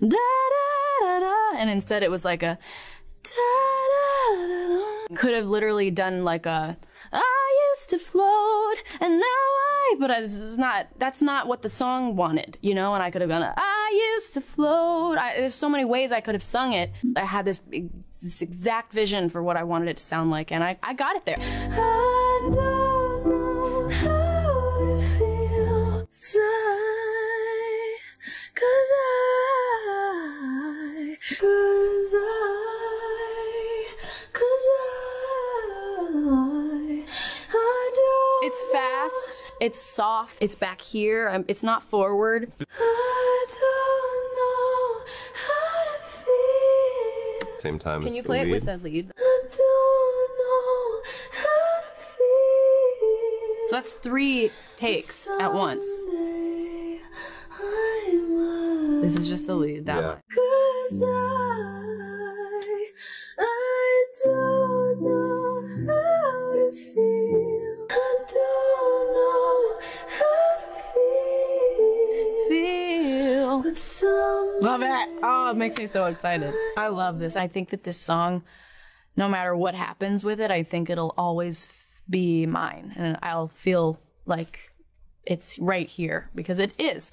da da da da, and instead it was like a da da da da. Could have literally done like a I used to float and now I, but I was not. That's not what the song wanted, you know. And I could have gone I used to float. I, there's so many ways I could have sung it. I had this this exact vision for what I wanted it to sound like, and I I got it there. Cause I, cause I, I. It's fast. It's soft. It's back here. Um, It's not forward. I don't know how to feel. Same time Can as you the play it lead. with the lead? I don't know how to feel. So that's three takes at once. This is just the lead. That Yeah. one. Cause I, I don't know how to feel. I don't know how to feel. Feel. But some love it. Oh, it makes me so excited. I love this. I think that this song, no matter what happens with it, I think it'll always f- be mine, and I'll feel like it's right here because it is.